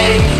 Hey.